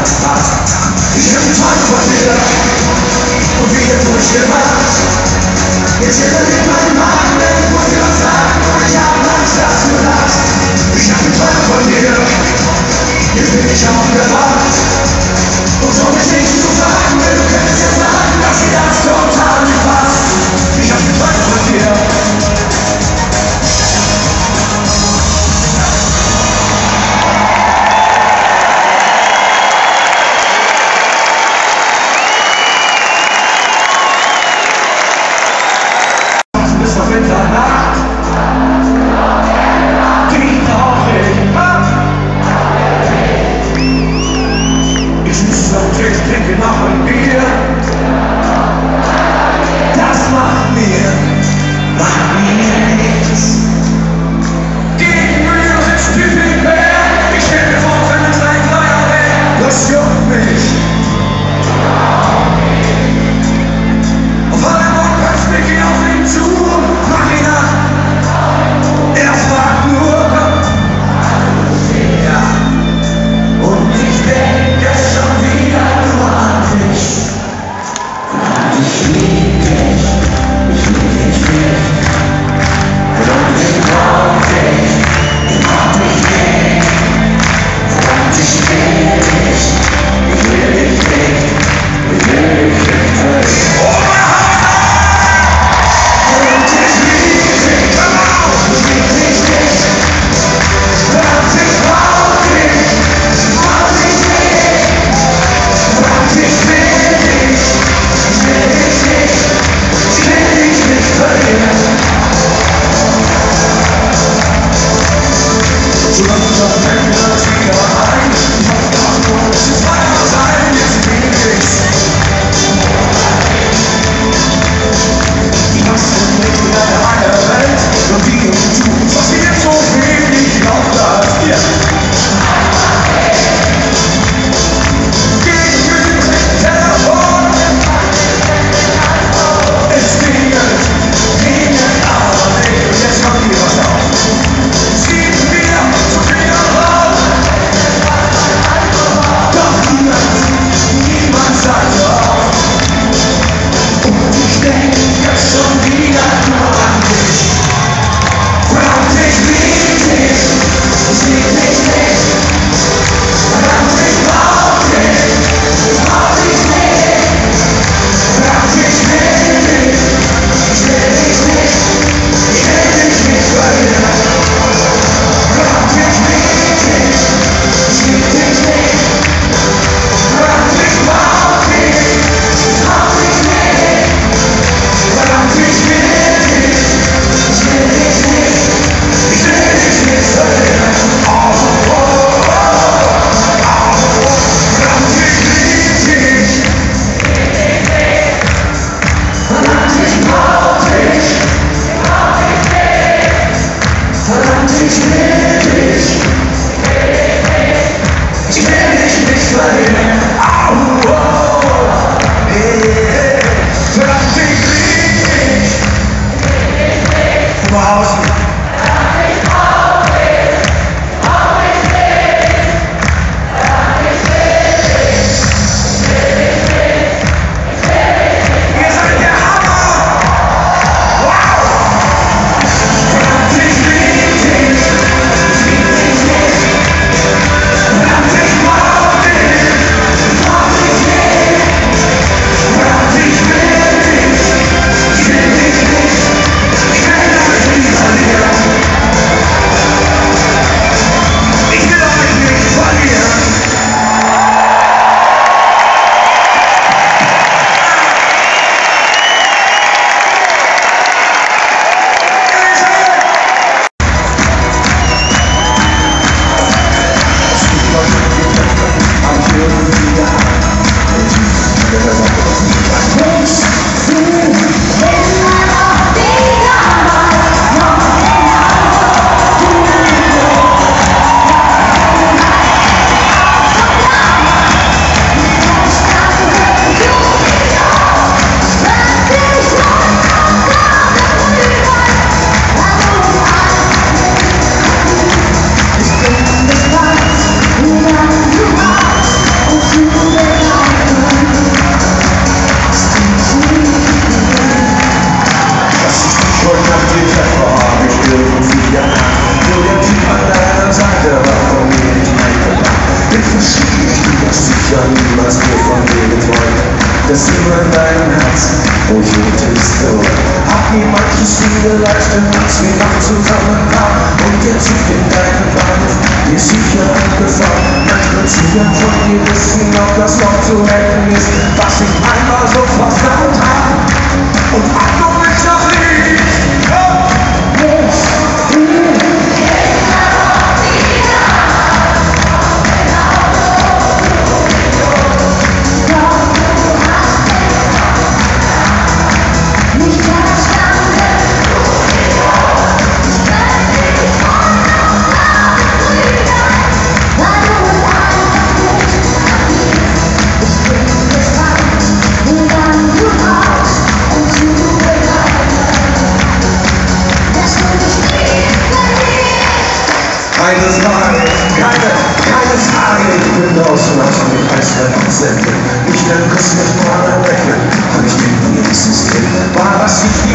向你传递着，过去的不习惯，也显得慢慢慢的不再无人相伴，just to last。向你传递着，也对你向往的梦。Sometimes I Cause you. just know I need my keys to the lights to fix me up to run out Oh yeah, you can die the virus Yes, you can the sun But you can try me this You know that's not to happiness Was ich einmal so verstanden I don't ich das nicht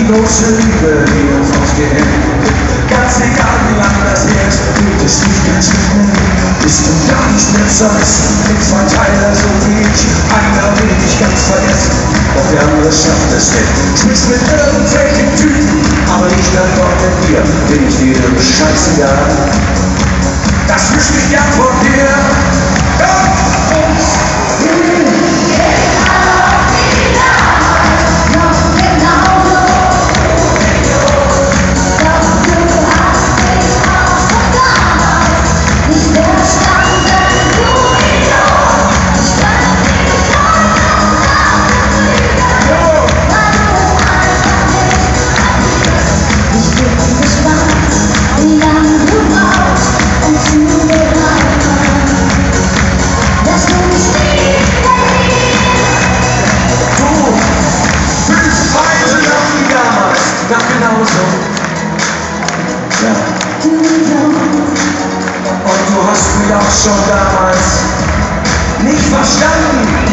die große Liebe, die uns ausgehängt Ganz egal, wie lang das her ist, tut es nicht ganz schnell. Bist du gar nicht mehr zerrissen, mit zwei Teilen so wie ich. Einer will dich ganz vergessen, doch der andere schafft es nicht. Schmiss mit irgendwelchen Typen, aber nicht mehr Gott mit dir, bin ich dir scheißegal das wünscht mich gern von dir. Nach genauso. Ja. Und du hast mich auch schon damals nicht verstanden.